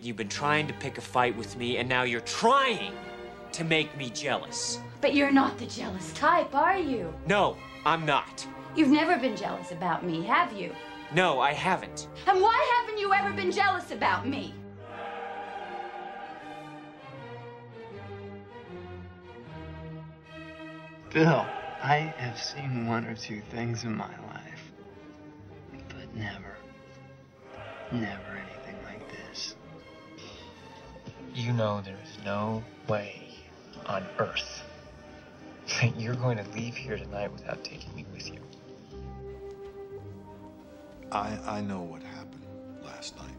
You've been trying to pick a fight with me, and now you're trying to make me jealous. But you're not the jealous type, are you? No, I'm not. You've never been jealous about me, have you? No, I haven't. And why haven't you ever been jealous about me? Bill, I have seen one or two things in my life, but never, never anything like this. You know there is no way on earth that you're going to leave here tonight without taking me with you. I, I know what happened last night.